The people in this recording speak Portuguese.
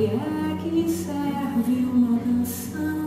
que é que serve uma canção?